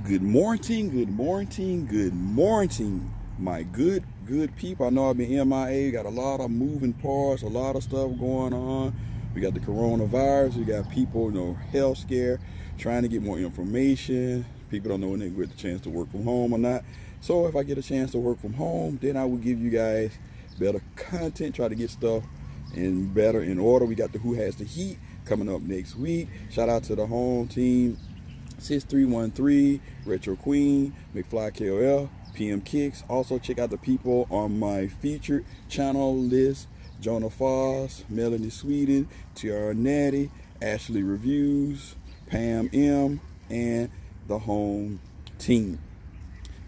Good morning, good morning, good morning, my good, good people. I know I've been MIA, got a lot of moving parts, a lot of stuff going on. We got the coronavirus, we got people, you know, health scare, trying to get more information. People don't know when they get the chance to work from home or not. So if I get a chance to work from home, then I will give you guys better content, try to get stuff in better in order. We got the Who Has the Heat coming up next week. Shout out to the home team 6313, Retro Queen, McFly KOF, PM Kickz. Also check out the people on my featured channel list. Jonah Foss, Melanie Sweden, Tiara Natty, Ashley Reviews, Pam M, and the home team.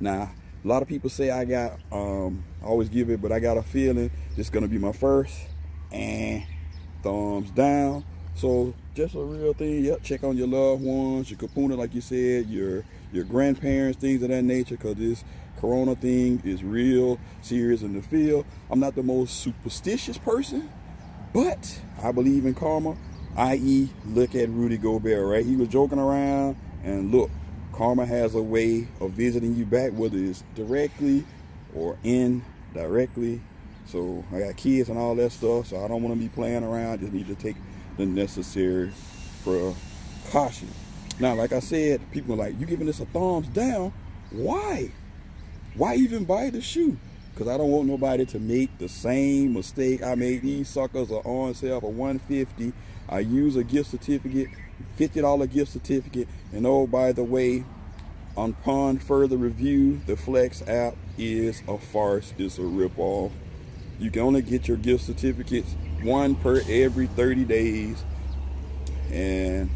Now, a lot of people say I got, um, I always give it, but I got a feeling this is going to be my first. And thumbs down. So just a real thing. Yep, check on your loved ones, your kupuna, like you said, your your grandparents, things of that nature, because this corona thing is real serious in the field. I'm not the most superstitious person, but I believe in karma, i.e., look at Rudy Gobert, right? He was joking around, and look, karma has a way of visiting you back, whether it's directly or indirectly. So I got kids and all that stuff, so I don't want to be playing around. Just need to take the necessary precaution. Now, like I said, people are like, you giving this a thumbs down? Why? Why even buy the shoe? Because I don't want nobody to make the same mistake I made. These suckers are on sale for 150 I use a gift certificate, $50 gift certificate. And oh, by the way, upon further review, the Flex app is a farce. It's a ripoff. You can only get your gift certificates one per every 30 days. And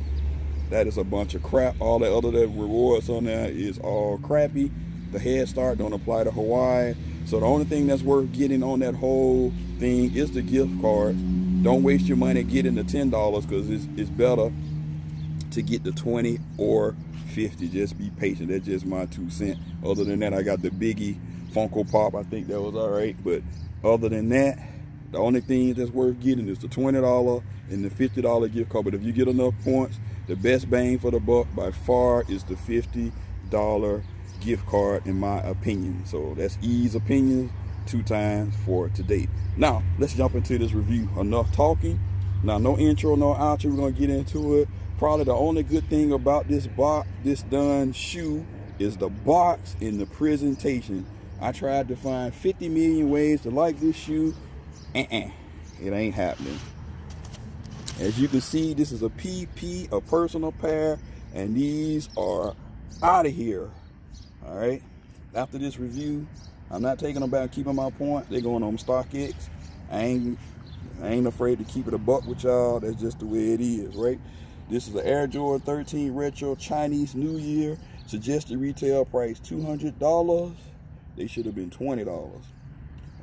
that is a bunch of crap. All the other rewards on there is all crappy. The head start don't apply to hawaii. So the only thing that's worth getting on that whole thing is the gift card. Don't waste your money getting the ten dollars because it's, it's better to get the 20 or 50 just be patient. That's just my two cent other than that i got the biggie funko pop. I think that was all right but other than that the only thing that's worth getting is the $20 and the $50 gift card. But if you get enough points, the best bang for the buck by far is the $50 gift card in my opinion. So that's E's opinion two times for today. Now, let's jump into this review. Enough talking. Now, no intro, no outro. We're going to get into it. Probably the only good thing about this box, this done shoe, is the box and the presentation. I tried to find 50 million ways to like this shoe uh-uh. It ain't happening. As you can see, this is a PP, a personal pair, and these are out of here. All right. After this review, I'm not taking them back, keeping my point. They're going on StockX. I ain't, I ain't afraid to keep it a buck with y'all. That's just the way it is, right? This is an Air Jordan 13 Retro Chinese New Year. Suggested retail price $200. They should have been $20.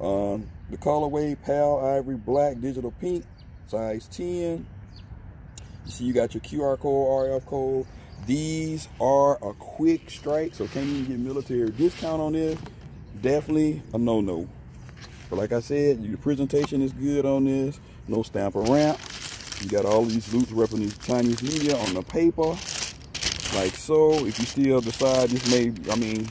Um, the colorway pale ivory black digital pink size 10 you see you got your qr code rf code. These are a quick strike so can't even get military discount on this. Definitely a no-no. But like i said your presentation is good on this. No stamp ramp. You got all these loops representing chinese media on the paper. Like so if you still decide this may i mean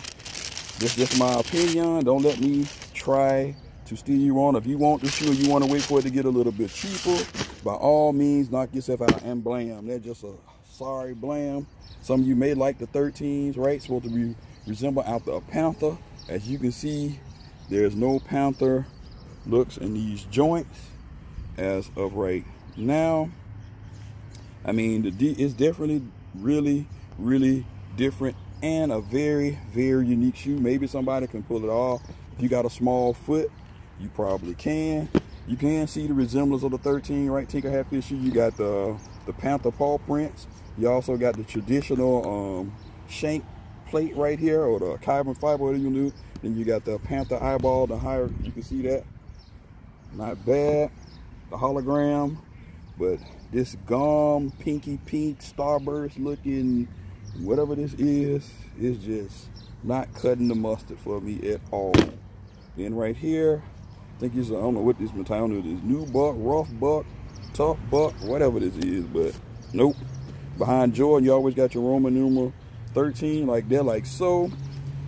this just my opinion don't let me try to steer you on. If you want the shoe, you want to wait for it to get a little bit cheaper, by all means, knock yourself out and blam. They're just a sorry blam. Some of you may like the 13s, right? Supposed to be resemble after a Panther. As you can see, there's no Panther looks in these joints as of right now. I mean, the D is definitely really, really different and a very, very unique shoe. Maybe somebody can pull it off. If you got a small foot, you probably can. You can see the resemblance of the 13, right? Tinker Hatfield shoe. You got the, the Panther paw prints. You also got the traditional um, shank plate right here, or the carbon fiber, whatever you do. Then you got the Panther eyeball, the higher, you can see that. Not bad. The hologram, but this gum, pinky pink, starburst looking, whatever this is, is just not cutting the mustard for me at all. Then right here, I think it's, I don't know what this material is. Nubuck, rough buck, tough buck, whatever this is, but nope. Behind Jordan, you always got your Roman numeral 13 like that, like so.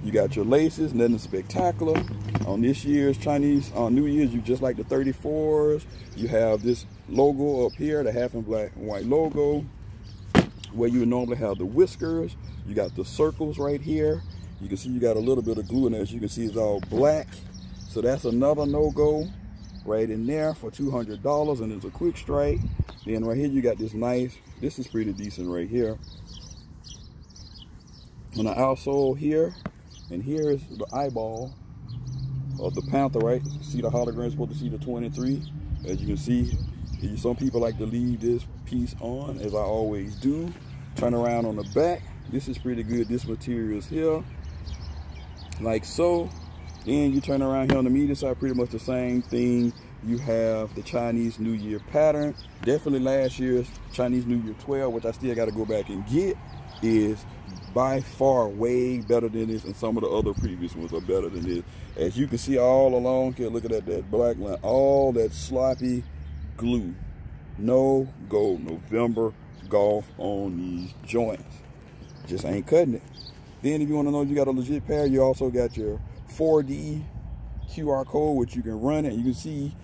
You got your laces, nothing spectacular. On this year's Chinese, on New Year's, you just like the 34s. You have this logo up here, the half in black and white logo, where you would normally have the whiskers. You got the circles right here. You can see you got a little bit of glue in there. As you can see, it's all black. So that's another no-go right in there for $200 and it's a quick strike. Then right here, you got this nice, this is pretty decent right here. On the outsole here, and here is the eyeball of the Panther, right? See the hologram, supposed to see the 23. As you can see, some people like to leave this piece on, as I always do. Turn around on the back. This is pretty good. This material is here, like so. Then you turn around here on the medial side, pretty much the same thing. You have the Chinese New Year pattern. Definitely last year's Chinese New Year 12, which I still got to go back and get, is by far way better than this and some of the other previous ones are better than this as you can see all along here look at that that black line all that sloppy glue no go november golf on these joints just ain't cutting it then if you want to know if you got a legit pair you also got your 4d qr code which you can run it you can see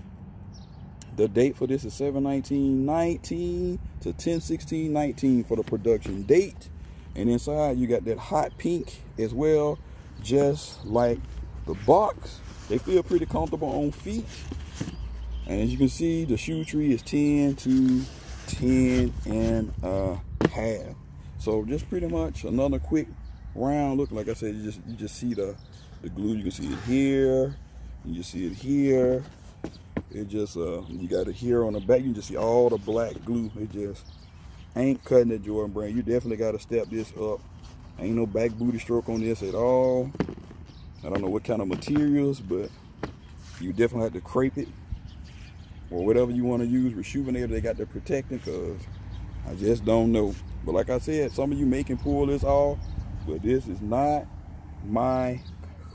the date for this is 719 to 1016 for the production date and inside you got that hot pink as well, just like the box. They feel pretty comfortable on feet. And as you can see, the shoe tree is 10 to 10 and a half. So just pretty much another quick round look. Like I said, you just you just see the, the glue. You can see it here. You just see it here. It just, uh, you got it here on the back. You can just see all the black glue. It just ain't cutting it Jordan brand. You definitely got to step this up. Ain't no back booty stroke on this at all. I don't know what kind of materials, but you definitely have to crepe it or whatever you want to use. Reshoevn8r, they got their protecting because I just don't know. But like I said, some of you may can pull this off, but this is not my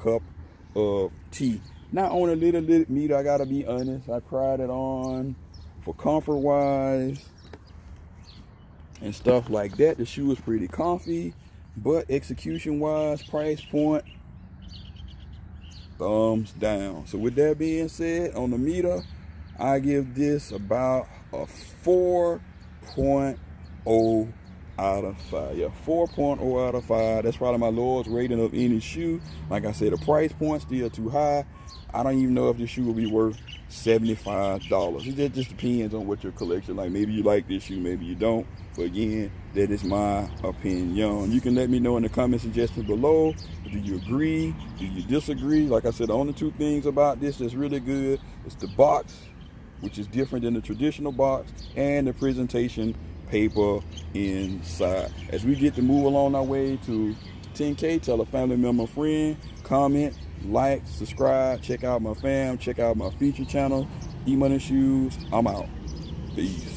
cup of tea. Not on a little, little meat, I gotta be honest. I tried it on for comfort wise and stuff like that. The shoe is pretty comfy, but execution wise, price point, thumbs down. So with that being said, on the meter, I give this about a 4.0 out of 5. Yeah, 4.0 out of 5. That's probably my lowest rating of any shoe. Like I said, the price point still too high. I don't even know if this shoe will be worth $75. It just depends on what your collection like. Maybe you like this shoe, maybe you don't. But again, that is my opinion. You can let me know in the comment suggestions below. Do you agree? Do you disagree? Like I said, the only two things about this that's really good is the box, which is different than the traditional box, and the presentation paper inside. As we get to move along our way to 10K, tell a family member, friend, comment, like, subscribe, check out my fam, check out my feature channel, E-Money Shoes. I'm out. Peace.